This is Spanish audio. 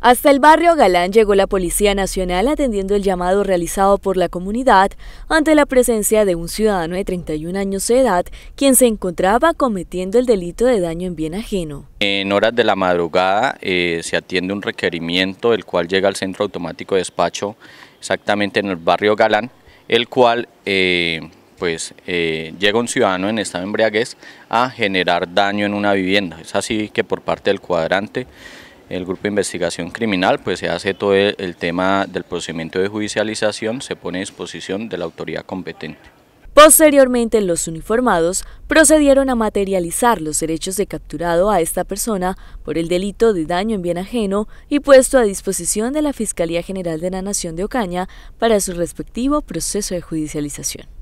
Hasta el barrio Galán llegó la Policía Nacional atendiendo el llamado realizado por la comunidad ante la presencia de un ciudadano de 31 años de edad quien se encontraba cometiendo el delito de daño en bien ajeno. En horas de la madrugada eh, se atiende un requerimiento el cual llega al centro automático de despacho exactamente en el barrio Galán, el cual eh, pues eh, llega un ciudadano en estado de embriaguez a generar daño en una vivienda. Es así que por parte del cuadrante el grupo de investigación criminal, pues se hace todo el, tema del procedimiento de judicialización, se pone a disposición de la autoridad competente. Posteriormente, los uniformados procedieron a materializar los derechos de capturado a esta persona por el delito de daño en bien ajeno y puesto a disposición de la Fiscalía General de la Nación de Ocaña para su respectivo proceso de judicialización.